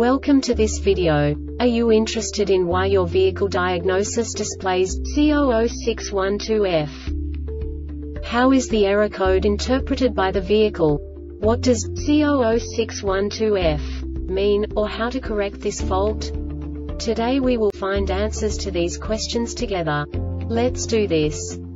Welcome to this video. Are you interested in why your vehicle diagnosis displays C00612F? How is the error code interpreted by the vehicle? What does C00612F mean, or how to correct this fault? Today we will find answers to these questions together. Let's do this.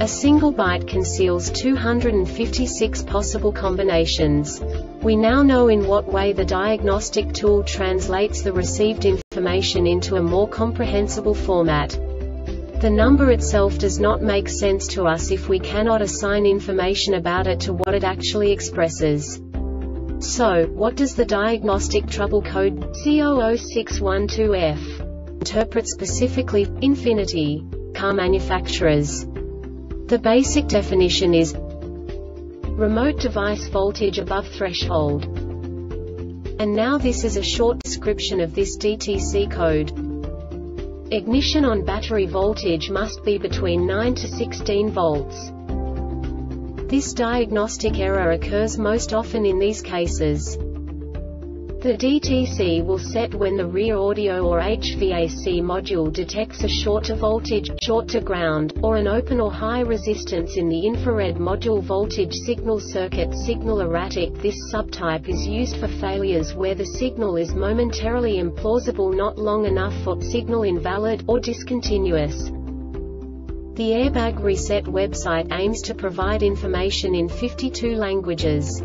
A single byte conceals 256 possible combinations. We now know in what way the diagnostic tool translates the received information into a more comprehensible format. The number itself does not make sense to us if we cannot assign information about it to what it actually expresses. So, what does the diagnostic trouble code C00612F interpret specifically, Infiniti, car manufacturers? The basic definition is remote device voltage above threshold. And now this is a short description of this DTC code. Ignition on battery voltage must be between 9 to 16 volts. This diagnostic error occurs most often in these cases. The DTC will set when the rear audio or HVAC module detects a short to voltage, short to ground, or an open or high resistance in the infrared module voltage signal circuit signal erratic. This subtype is used for failures where the signal is momentarily implausible not long enough for signal invalid or discontinuous. The Airbag Reset website aims to provide information in 52 languages.